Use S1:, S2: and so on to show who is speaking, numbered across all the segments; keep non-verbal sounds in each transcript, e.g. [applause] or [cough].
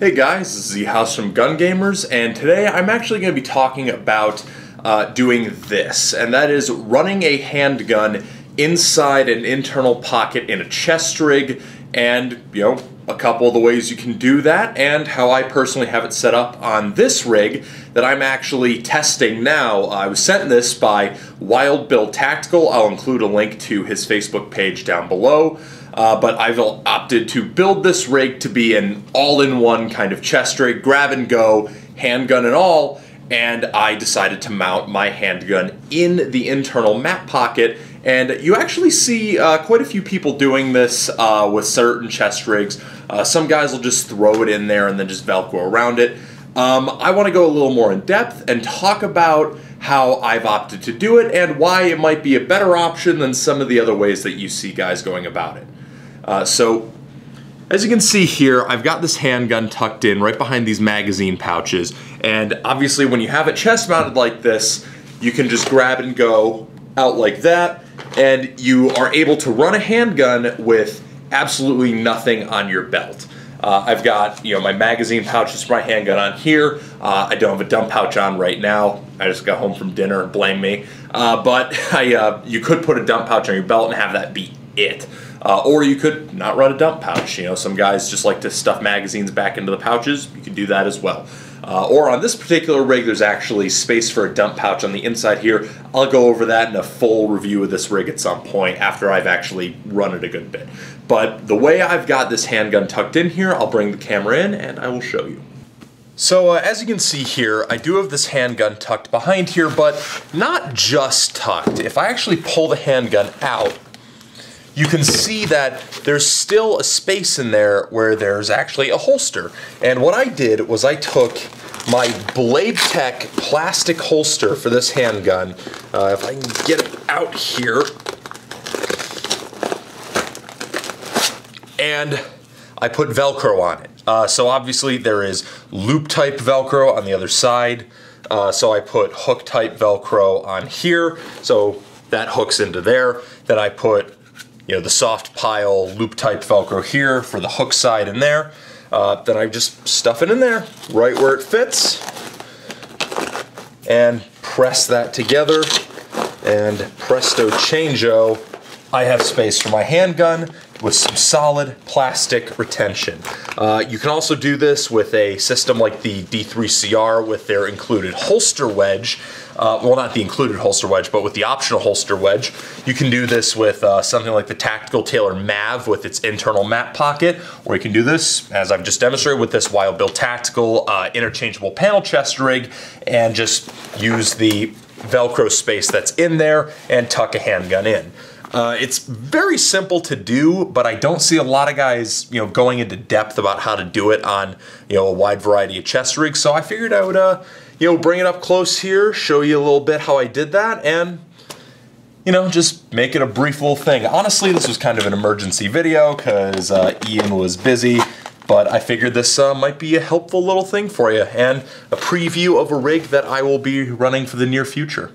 S1: Hey guys, this is Ehouse from Gun Gamers, and today I'm actually going to be talking about uh, doing this, and that is running a handgun inside an internal pocket in a chest rig, and, you know, a couple of the ways you can do that, and how I personally have it set up on this rig that I'm actually testing now. I was sent this by Wild Bill Tactical. I'll include a link to his Facebook page down below. Uh, but I've opted to build this rig to be an all-in-one kind of chest rig, grab and go, handgun and all, and I decided to mount my handgun in the internal map pocket and you actually see uh, quite a few people doing this uh, with certain chest rigs. Uh, some guys will just throw it in there and then just Velcro around it. Um, I want to go a little more in depth and talk about how I've opted to do it and why it might be a better option than some of the other ways that you see guys going about it. Uh, so as you can see here, I've got this handgun tucked in right behind these magazine pouches. And obviously when you have it chest mounted like this, you can just grab and go out like that. And you are able to run a handgun with absolutely nothing on your belt. Uh, I've got you know my magazine pouches my handgun on here. Uh, I don't have a dump pouch on right now. I just got home from dinner. Blame me. Uh, but [laughs] I, uh, you could put a dump pouch on your belt and have that be it. Uh, or you could not run a dump pouch. You know, some guys just like to stuff magazines back into the pouches. You can do that as well. Uh, or on this particular rig, there's actually space for a dump pouch on the inside here. I'll go over that in a full review of this rig at some point after I've actually run it a good bit. But the way I've got this handgun tucked in here, I'll bring the camera in and I will show you. So uh, as you can see here, I do have this handgun tucked behind here, but not just tucked. If I actually pull the handgun out, you can see that there's still a space in there where there's actually a holster. And what I did was I took my Blade Tech plastic holster for this handgun. Uh, if I can get it out here. And I put Velcro on it. Uh, so obviously there is loop type Velcro on the other side. Uh, so I put hook type Velcro on here. So that hooks into there. Then I put you know, the soft pile loop type Velcro here for the hook side in there. Uh, then I just stuff it in there, right where it fits, and press that together, and presto changeo, I have space for my handgun with some solid plastic retention. Uh, you can also do this with a system like the D3CR with their included holster wedge. Uh, well, not the included holster wedge, but with the optional holster wedge. You can do this with uh, something like the Tactical Tailor MAV with its internal map pocket, or you can do this, as I've just demonstrated, with this Wild Bill Tactical uh, interchangeable panel chest rig, and just use the Velcro space that's in there and tuck a handgun in. Uh, it's very simple to do, but I don't see a lot of guys, you know, going into depth about how to do it on, you know, a wide variety of chest rigs. So I figured I would, uh, you know, bring it up close here, show you a little bit how I did that, and you know, just make it a brief little thing. Honestly, this was kind of an emergency video because uh, Ian was busy, but I figured this uh, might be a helpful little thing for you and a preview of a rig that I will be running for the near future.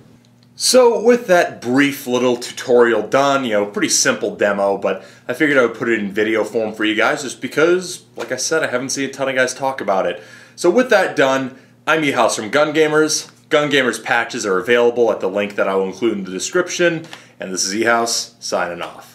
S1: So with that brief little tutorial done, you know, pretty simple demo, but I figured I would put it in video form for you guys just because, like I said, I haven't seen a ton of guys talk about it. So with that done, I'm Ehouse from Gun Gamers. Gun Gamers patches are available at the link that I will include in the description, and this is Ehouse signing off.